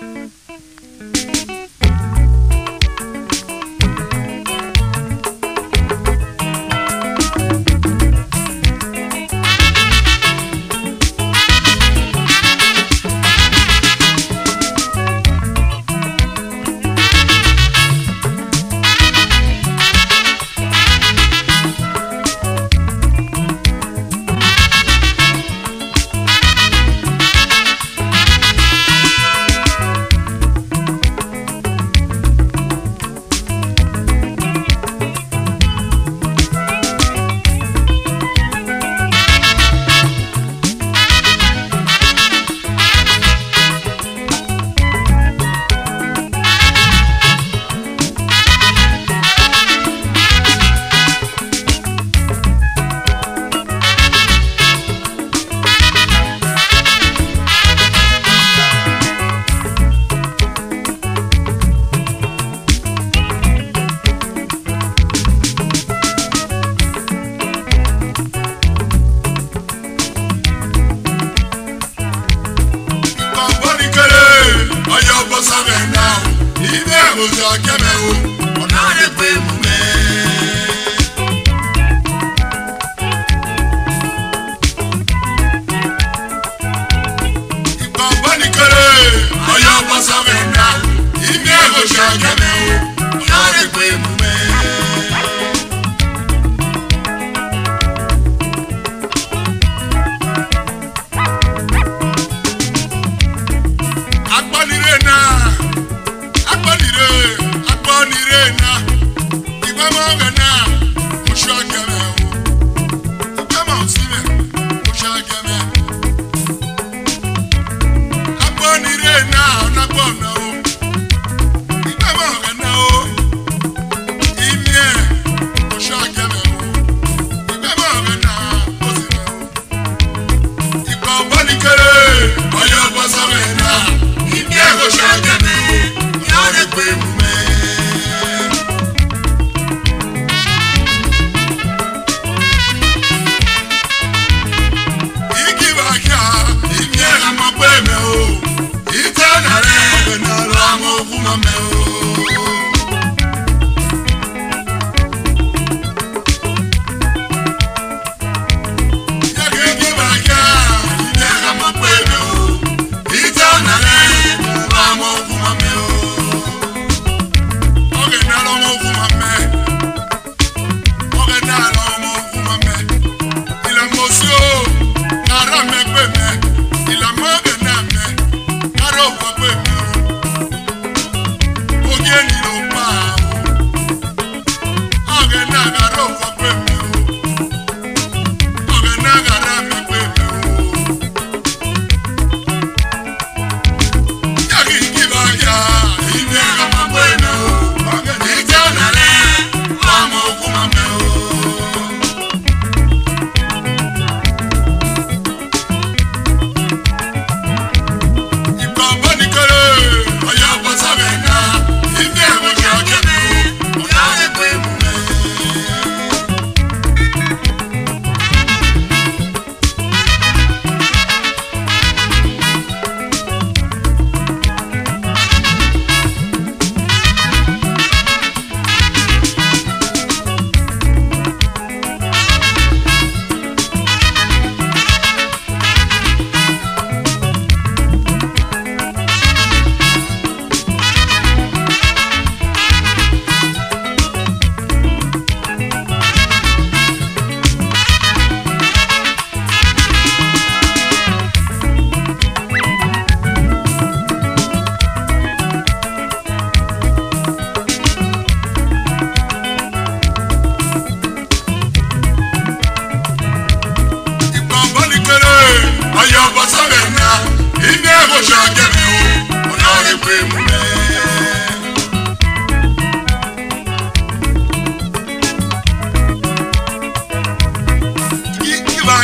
Thank you. up and down ibe egbòsò kẹmẹ o ọ̀nà àdẹ́pọ̀ èmù mẹ́. ìgbà bọ́nìkéré ọ̀yọ́ bọ́sọ̀ fẹ̀ ń dá ibe egbòsò kẹmẹ o ọ̀nà àdẹ́pọ̀ èmù mẹ́.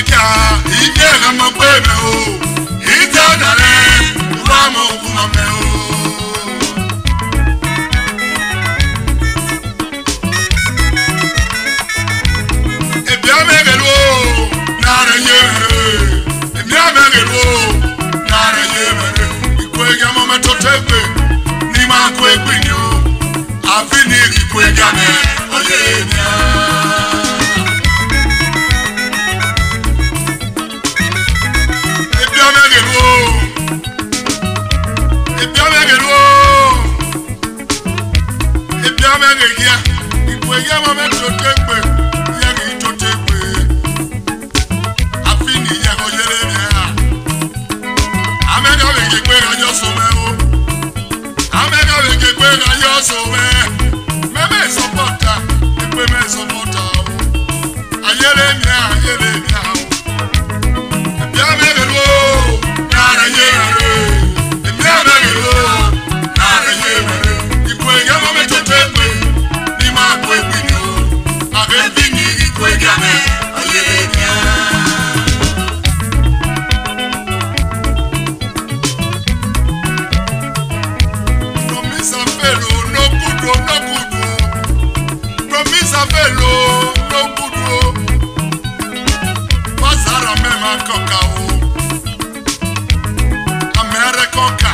ìjà ìjẹ́ ìlọ́mọ pé mi o ìjà ọ̀dàlẹ̀ wà mọ̀ òkun ọmọ mi o. èmi àmẹ́rẹ̀ ló nàrẹ̀ yé rẹ̀ èmi àmẹ́rẹ̀ ló nàrẹ̀ yé rẹ̀ ìkó ẹ̀yà mọ́mẹ́tọ́ tẹ́ gbé. ezobe meme ezopụta ekwe anyere enyi America, America,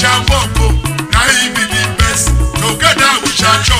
shall walk, now he be the best. No, we I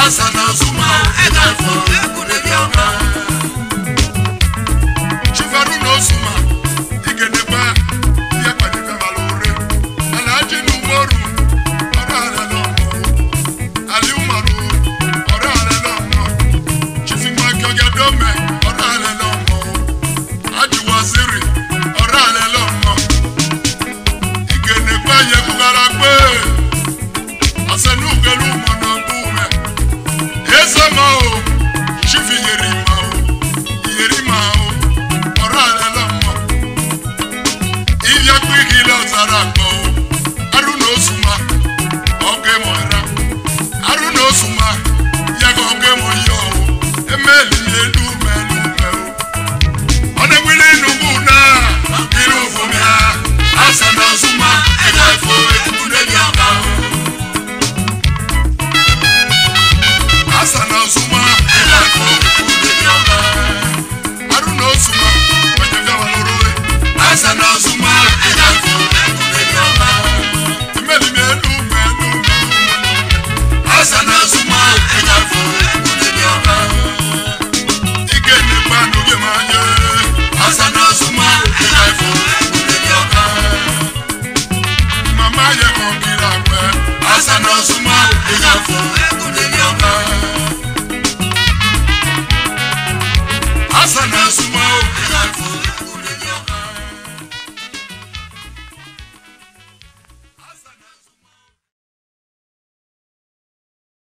Asana Zuma, and I forget who they